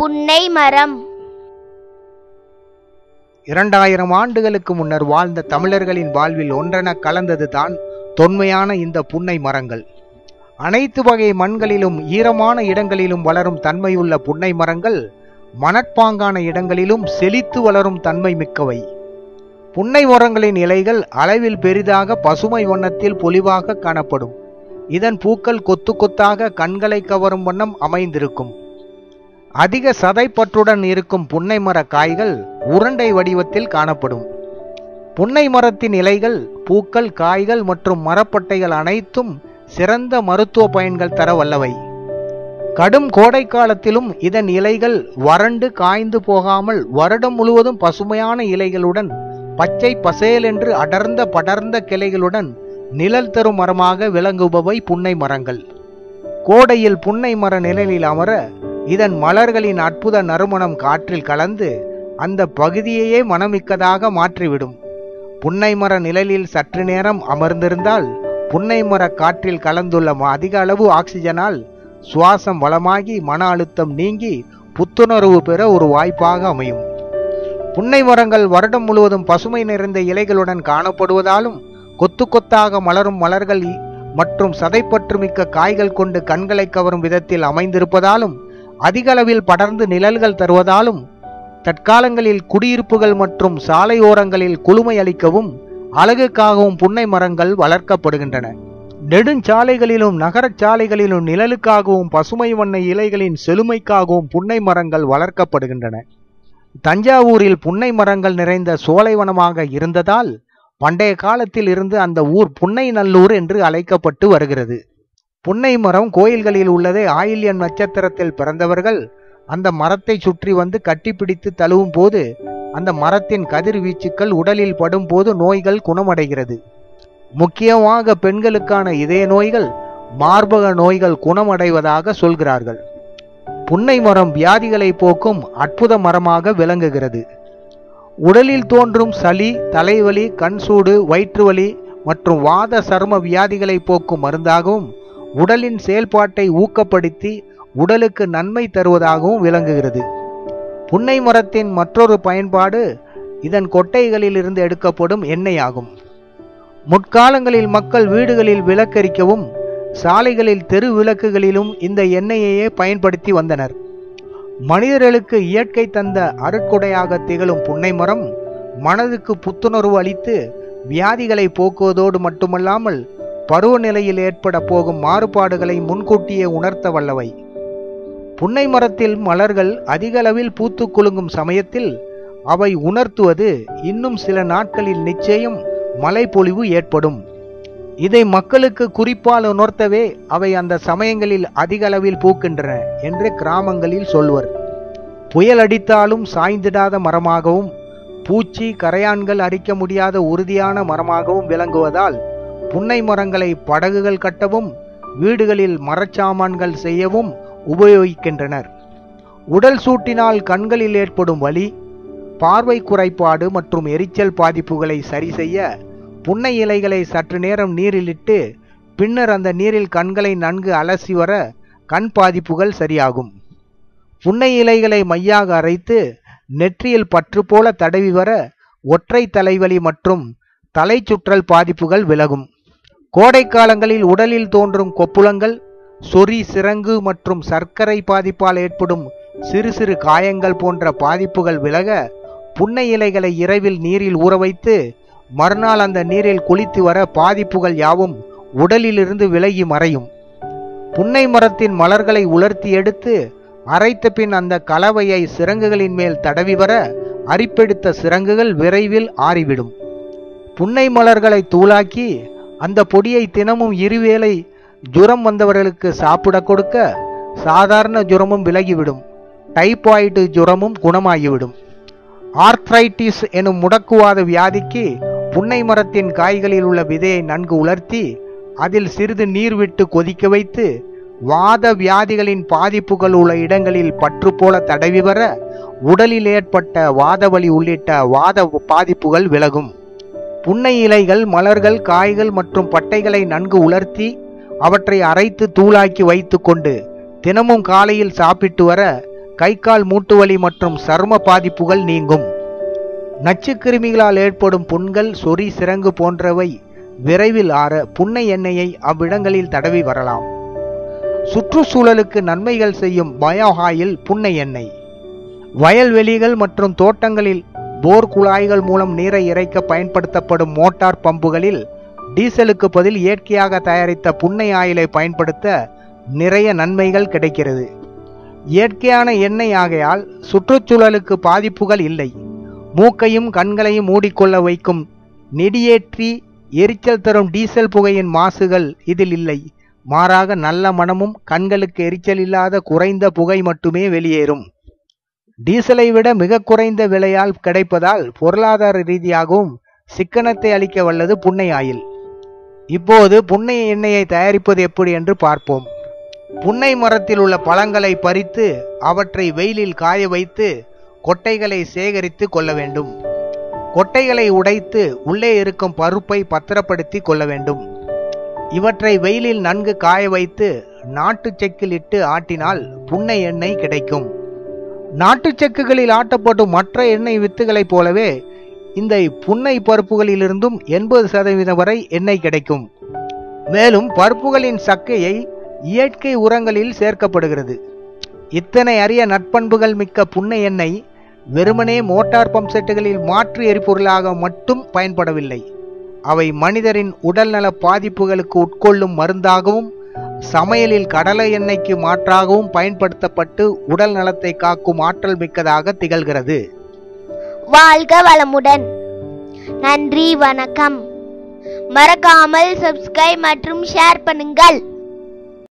புன்னை மரம். இரண்டாயிரம் ஆண்டுகளுக்கு முன்னர் வாழ்ந்த தமிழர்களின் வாழ்வில் ஒன்றென கலந்தது தான் தொன்மையான இந்த புன்னை மரங்கள். அனைத்து வகை மண்களிலும் ஈரமான இடங்களிலும் வளரும் தன்மையுள்ள புன்னை மரங்கள் மணற்பாங்கான இடங்களிலும் செழித்து வளரும் தன்மை மிக்கவை. புன்னை மரங்களின் இலைகள் அளவில் பெரிதாக பசுமை வண்ணத்தில் பொலிவாக காணப்படும். இதன் பூக்கள் கொத்து கொத்தாக கண்களை கவரும் வண்ணம் அமைந்திருக்கும். அதிக சதைப்பற்றுடன் இருக்கும் புன்னை மர காய்கள் உருண்டை வடிவத்தில் காணப்படும். புன்னை மரத்தின் இலைகள் பூக்கள் காய்கள் மற்றும் மரப்பட்டைகள் அனைத்தும் சிறந்த மருத்துவ பயன்கள் தர வல்லவை. கடும் கோடை காலத்திலும் இதன் இலைகள் வறண்டு காய்ந்து போகாமல் வருடம் முழுவதும் பசுமையான இலைகளுடன் பச்சை பசேல் என்று அடர்ந்த படர்ந்த கிளைகளுடன் நிழல் தரும் மரமாக விளங்குபவை புன்னை மரங்கள். கோடையில் புன்னை மர நிழலில் அமர இதன் மலர்களின் அற்புத நறுமணம் காற்றில் கலந்து அந்த பகுதியையே மனமிக்கதாக மாற்றிவிடும். புன்னை மர நிழலில் சற்று நேரம் அமர்ந்திருந்தால் புன்னைமர காற்றில் கலந்துள்ள ம- அதிக அளவு ஆக்சிஜனால் சுவாசம் வளமாகி மன அழுத்தம் நீங்கி புத்துணர்வு பெற ஒரு வாய்ப்பாக அமையும். புன்னை மரங்கள் வருடம் முழுவதும் பசுமை நிறைந்த இலைகளுடன் காணப்படுவதாலும் கொத்து கொத்தாக மலரும் மலர்கள் மற்றும் சதைப்பற்றுமிக்க காய்கள் கொண்டு கண்களை கவரும் விதத்தில் அமைந்திருப்பதாலும் அதிக அளவில் படர்ந்து நிழல்கள் தருவதாலும் தற்காலங்களில் குடியிருப்புகள் மற்றும் சாலையோரங்களில் குளுமை அளிக்கவும் அழகுக்காகவும் புன்னை மரங்கள் வளர்க்கப்படுகின்றன. நெடுஞ்சாலைகளிலும் நகரச் சாலைகளிலும் நிழலுக்காகவும் பசுமை வண்ண இலைகளின் செழுமைக்காகவும் புன்னை மரங்கள் வளர்க்கப்படுகின்றன. தஞ்சாவூரில் புன்னை மரங்கள் நிறைந்த சோலைவனமாக இருந்ததால் பண்டைய காலத்தில் இருந்து அந்த ஊர் புன்னை நல்லூர் என்று அழைக்கப்பட்டு வருகிறது. புன்னை மரம் கோயில்களில் உள்ளதே ஆயில்யன் நட்சத்திரத்தில் பிறந்தவர்கள் அந்த மரத்தை சுற்றி வந்து கட்டிப்பிடித்து தழுவும் போது அந்த மரத்தின் கதிர்வீச்சுக்கள் உடலில் படும் போது நோய்கள் குணமடைகிறது. முக்கியமாக பெண்களுக்கான இதய நோய்கள் மார்பக நோய்கள் குணமடைவதாக சொல்கிறார்கள். புன்னை மரம் வியாதிகளை போக்கும் அற்புத மரமாக விளங்குகிறது. உடலில் தோன்றும் சளி தலைவலி கண் சூடு வயிற்றுவலி மற்றும் வாத சர்ம வியாதிகளை போக்கும் மருந்தாகவும் உடலின் செயல்பாட்டை ஊக்கப்படுத்தி உடலுக்கு நன்மை தருவதாகவும் விளங்குகிறது. புன்னை மரத்தின் மற்றொரு பயன்பாடு இதன் கொட்டைகளில் இருந்து எடுக்கப்படும் எண்ணெய் ஆகும் முற்காலங்களில் மக்கள் வீடுகளில் விளக்கரிக்கவும் சாலைகளில் தெரு விளக்குகளிலும் இந்த எண்ணெயையே பயன்படுத்தி வந்தனர். மனிதர்களுக்கு இயற்கை தந்த அருட்கொடையாக திகழும் புன்னை மரம் மனதுக்கு புத்துணர்வு அளித்து வியாதிகளை போக்குவதோடு மட்டுமல்லாமல் பருவநிலையில் ஏற்பட போகும் மாறுபாடுகளை முன்கூட்டியே உணர்த்த வல்லவை. புன்னை மரத்தில் மலர்கள் அதிகளவில் பூத்து குலுங்கும் சமயத்தில் அவை உணர்த்துவது இன்னும் சில நாட்களில் நிச்சயம் மலைப்பொழிவு பொழிவு ஏற்படும். இதை மக்களுக்கு குறிப்பால் உணர்த்தவே அவை அந்த சமயங்களில் அதிக அளவில் பூக்கின்றன என்று கிராமங்களில் சொல்வர். புயல் அடித்தாலும் சாய்ந்திடாத மரமாகவும் பூச்சி கரையான்கள் அரிக்க முடியாத உறுதியான மரமாகவும் விளங்குவதால் புன்னை மரங்களை படகுகள் கட்டவும் வீடுகளில் மரச்சாமான்கள் செய்யவும் உபயோகிக்கின்றனர். உடல் சூட்டினால் கண்களில் ஏற்படும் வலி பார்வை குறைபாடு மற்றும் எரிச்சல் பாதிப்புகளை சரி செய்ய புன்னை இலைகளை சற்று நேரம் நீரிலிட்டு பின்னர் அந்த நீரில் கண்களை நன்கு அலசி வர கண் பாதிப்புகள் சரியாகும். புன்னை இலைகளை மையாக அரைத்து நெற்றியில் பற்று போல தடவி வர ஒற்றை தலைவலி மற்றும் தலை சுற்றல் பாதிப்புகள் விலகும். கோடை காலங்களில் உடலில் தோன்றும் கொப்புளங்கள் சொறி சிறங்கு மற்றும் சர்க்கரை பாதிப்பால் ஏற்படும் சிறு சிறு காயங்கள் போன்ற பாதிப்புகள் விலக புன்னை இலைகளை இரவில் நீரில் ஊற வைத்து மறுநாள் அந்த நீரில் குளித்து வர பாதிப்புகள் யாவும் உடலிலிருந்து விலகி மறையும். புன்னை மரத்தின் மலர்களை உலர்த்தி எடுத்து அரைத்த பின் அந்த கலவையை சிரங்குகளின் மேல் தடவி வர அரிப்பெடுத்த சிரங்குகள் விரைவில் ஆறிவிடும். புன்னை மலர்களை தூளாக்கி அந்த பொடியை தினமும் இருவேளை ஜுரம் வந்தவர்களுக்கு சாப்பிட கொடுக்க சாதாரண ஜுரமும் விலகிவிடும். டைபாய்டு ஜுரமும் குணமாகிவிடும். ஆர்த்ரைட்டிஸ் எனும் முடக்குவாத வியாதிக்கு புன்னை மரத்தின் காய்களில் உள்ள விதையை நன்கு உலர்த்தி அதில் சிறிது நீர் விட்டு கொதிக்க வைத்து வாத வியாதிகளின் பாதிப்புகள் உள்ள இடங்களில் பற்று போல தடவி வர உடலில் ஏற்பட்ட வாதவலி உள்ளிட்ட வாத பாதிப்புகள் விலகும். புன்னை இலைகள் மலர்கள் காய்கள் மற்றும் பட்டைகளை நன்கு உலர்த்தி அவற்றை அரைத்து தூளாக்கி வைத்துக்கொண்டு தினமும் காலையில் சாப்பிட்டு வர கை கால் மூட்டு வலி மற்றும் சரும பாதிப்புகள் நீங்கும். நச்சுக்கிருமிகளால் ஏற்படும் புண்கள் சொறி சிறங்கு போன்றவை விரைவில் ஆற புன்னை எண்ணெயை அவ்விடங்களில் தடவி வரலாம். சுற்றுச்சூழலுக்கு நன்மைகள் செய்யும் பயோஹாயில் புன்னை எண்ணெய். வயல்வெளிகள் மற்றும் தோட்டங்களில் போர் குழாய்கள் மூலம் நீரை இறைக்க பயன்படுத்தப்படும் மோட்டார் பம்புகளில் டீசலுக்கு பதில் இயற்கையாக தயாரித்த புன்னை ஆயிலை பயன்படுத்த நிறைய நன்மைகள் கிடைக்கிறது. இயற்கையான எண்ணெய் ஆகையால் சுற்றுச்சூழலுக்கு பாதிப்புகள் இல்லை. மூக்கையும் கண்களையும் மூடிக்கொள்ள வைக்கும் நெடியேற்றி எரிச்சல் தரும் டீசல் புகையின் மாசுகள் இதில் இல்லை. மாறாக நல்ல மனமும் கண்களுக்கு எரிச்சல் இல்லாத குறைந்த புகை மட்டுமே வெளியேறும். டீசலை விட மிக குறைந்த விலையால் கிடைப்பதால் பொருளாதார ரீதியாகவும் சிக்கனத்தை அளிக்க வல்லது புன்னை ஆயில். இப்போது புன்னை எண்ணெயை தயாரிப்பது எப்படி என்று பார்ப்போம். புன்னை மரத்தில் உள்ள பழங்களை பறித்து அவற்றை வெயிலில் காய வைத்து கொட்டைகளை சேகரித்து கொள்ள வேண்டும். கொட்டைகளை உடைத்து உள்ளே இருக்கும் பருப்பை பத்திரப்படுத்தி கொள்ள வேண்டும். இவற்றை வெயிலில் நன்கு காய வைத்து நாட்டு செக்கில் இட்டு ஆட்டினால் புன்னை எண்ணெய் கிடைக்கும். நாட்டு செக்குகளில் ஆட்டப்படும் மற்ற எண்ணெய் வித்துகளைப் போலவே இந்த புன்னை பருப்புகளிலிருந்தும் எண்பது சதவீதம் வரை எண்ணெய் கிடைக்கும். மேலும் பருப்புகளின் சக்கையை இயற்கை உரங்களில் சேர்க்கப்படுகிறது. இத்தனை அரிய நட்பண்புகள் மிக்க புன்னை எண்ணெய் வெறுமனே மோட்டார் பம்ப் செட்டுகளில் மாற்று எரிபொருளாக மட்டும் பயன்படவில்லை. அவை மனிதரின் உடல்நல பாதிப்புகளுக்கு உட்கொள்ளும் மருந்தாகவும் சமையலில் கடலை எண்ணெய்க்கு மாற்றாகவும் பயன்படுத்தப்பட்டு உடல் நலத்தை காக்கும் ஆற்றல் மிக்கதாக திகழ்கிறது. வாழ்க வளமுடன். நன்றி வணக்கம். மறக்காமல் சப்ஸ்கிரைப் மற்றும் ஷேர் பண்ணுங்கள்.